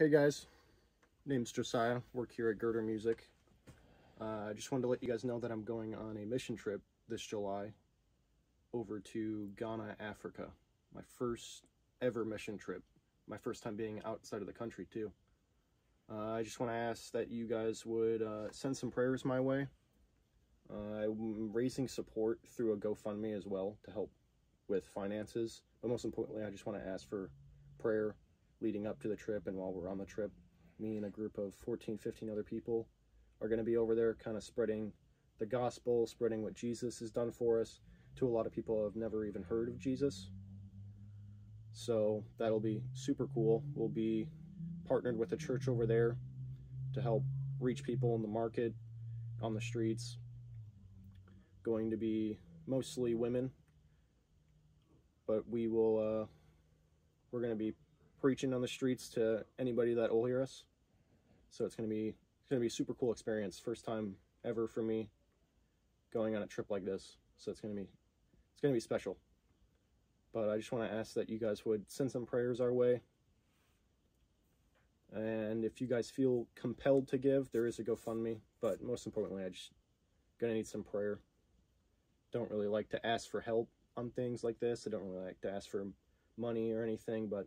Hey guys, name's Josiah, work here at Girder Music. Uh, I just wanted to let you guys know that I'm going on a mission trip this July over to Ghana, Africa. My first ever mission trip. My first time being outside of the country too. Uh, I just want to ask that you guys would uh, send some prayers my way. Uh, I'm raising support through a GoFundMe as well to help with finances. But most importantly, I just want to ask for prayer leading up to the trip and while we're on the trip. Me and a group of 14, 15 other people are going to be over there kind of spreading the gospel, spreading what Jesus has done for us to a lot of people who have never even heard of Jesus. So that'll be super cool. We'll be partnered with a church over there to help reach people in the market, on the streets. Going to be mostly women, but we will, uh, we're going to be preaching on the streets to anybody that will hear us. So it's gonna be it's gonna be a super cool experience. First time ever for me going on a trip like this. So it's gonna be it's gonna be special. But I just want to ask that you guys would send some prayers our way. And if you guys feel compelled to give, there is a GoFundMe. But most importantly, I just gonna need some prayer. Don't really like to ask for help on things like this. I don't really like to ask for money or anything, but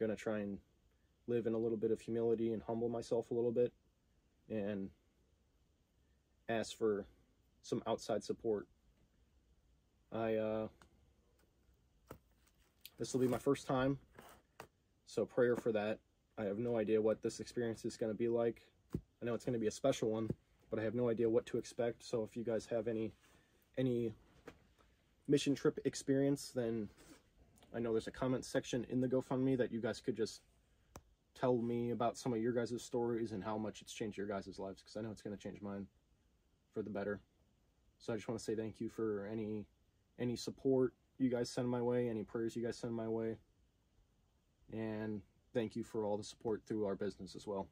going to try and live in a little bit of humility and humble myself a little bit and ask for some outside support. I, uh, this will be my first time, so prayer for that. I have no idea what this experience is going to be like. I know it's going to be a special one, but I have no idea what to expect. So if you guys have any, any mission trip experience, then I know there's a comment section in the GoFundMe that you guys could just tell me about some of your guys' stories and how much it's changed your guys' lives because I know it's going to change mine for the better. So I just want to say thank you for any any support you guys send my way, any prayers you guys send my way. And thank you for all the support through our business as well.